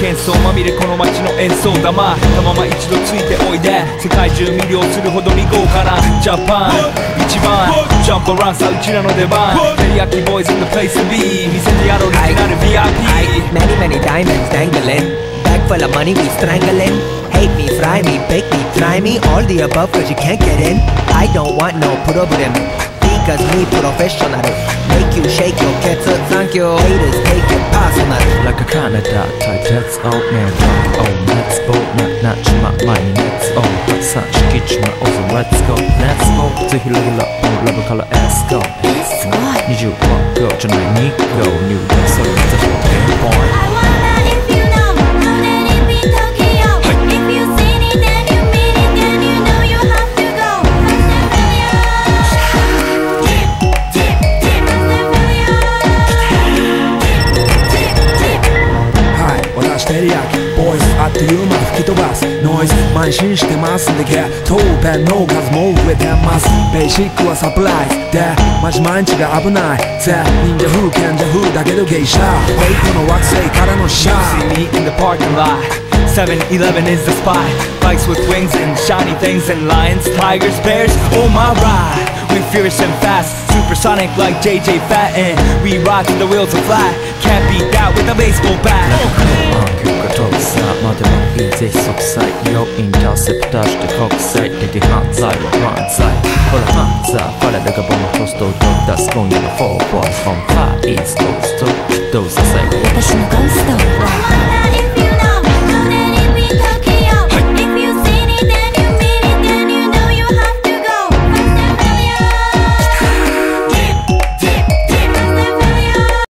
喧騒まみれこの街の演奏玉たまま一度ついておいで世界中魅了するほどに豪華なジャパン一番ジャンプランさうちらの出番テリヤキボーイズ in the place to be 見せてやろうオリジナル VIP Many, many diamonds dangling. Bag full of money, we strangling. Hate me, fry me, bake me, try me. All the above, cause you can't get in. I don't want no problem. Because me professional. Make you shake your cats, thank you. Haters take it personal. Like a Canada type Let's all man Oh let's go ななちま前に Let's all さあ敷地まおぞ Let's go Let's go ぜひラブラブラブから Let's go 20万個じゃない2個入電それ目指し boys Atıyorlar Noise. Manşin işlemez Lige Tope no gaz supplies who can the who no See me in the parking lot. 7-Eleven is the spot. Bikes with wings and shiny things And lions, tigers, bears, oh my ride. We fierce and fast, supersonic like JJ Fatten We rock the wheels to flat Can't beat that with a baseball bat. いぜひンセートス私のガンスター